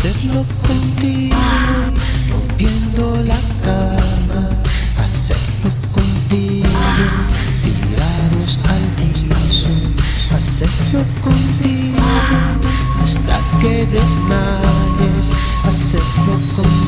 Ser los sentidos, rompiendo la cama, hacerlo contigo, tirados al piso, hacerlo contigo, hasta que desmayes, hacerlo contigo.